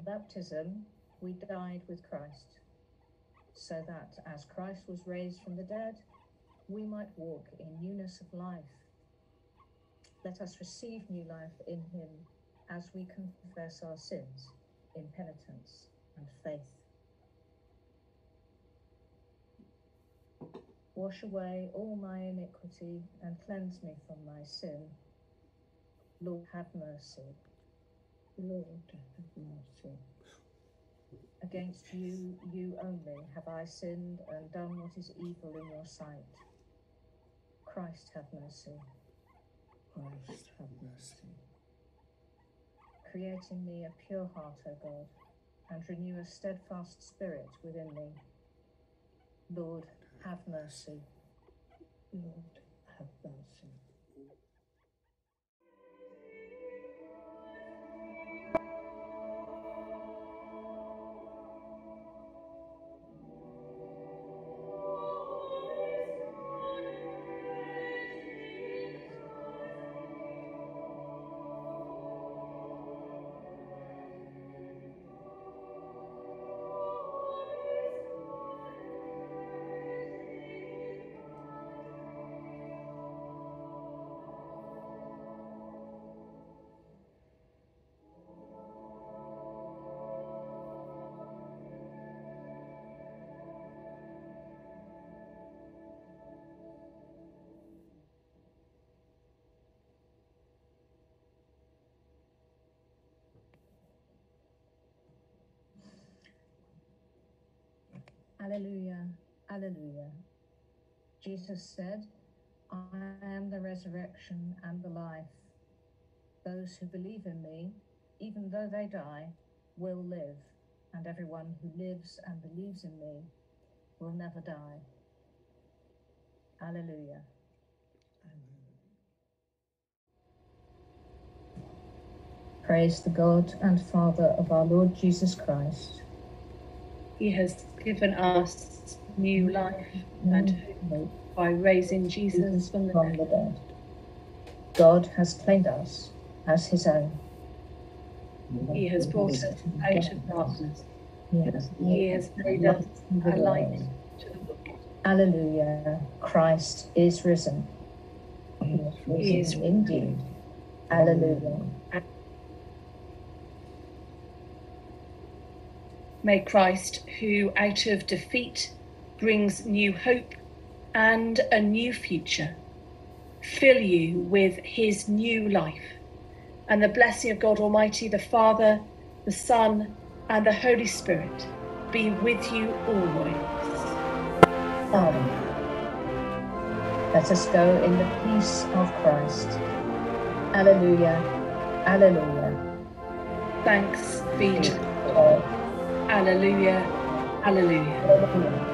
baptism, we died with Christ, so that as Christ was raised from the dead, we might walk in newness of life. Let us receive new life in him as we confess our sins in penitence and faith. Wash away all my iniquity and cleanse me from my sin. Lord, have mercy. Lord, have mercy. Against you, you only, have I sinned and done what is evil in your sight. Christ, have mercy. Christ, have mercy. Create in me a pure heart, O God, and renew a steadfast spirit within me. Lord, have mercy. Lord, have mercy. Alleluia, Alleluia. Jesus said, I am the resurrection and the life. Those who believe in me, even though they die, will live, and everyone who lives and believes in me will never die. Alleluia. Praise the God and Father of our Lord Jesus Christ. He has given us new life and mm. hope by raising Jesus from the from dead. the dead. God has claimed us as his own. He has brought us out of darkness. Yes. He has made us a light to the world. Alleluia. Christ is risen. He is indeed. Alleluia. May Christ, who out of defeat brings new hope and a new future, fill you with his new life. And the blessing of God Almighty, the Father, the Son, and the Holy Spirit be with you always. Amen. Let us go in the peace of Christ. Alleluia. Alleluia. Thanks be to God. Alleluia. Alleluia.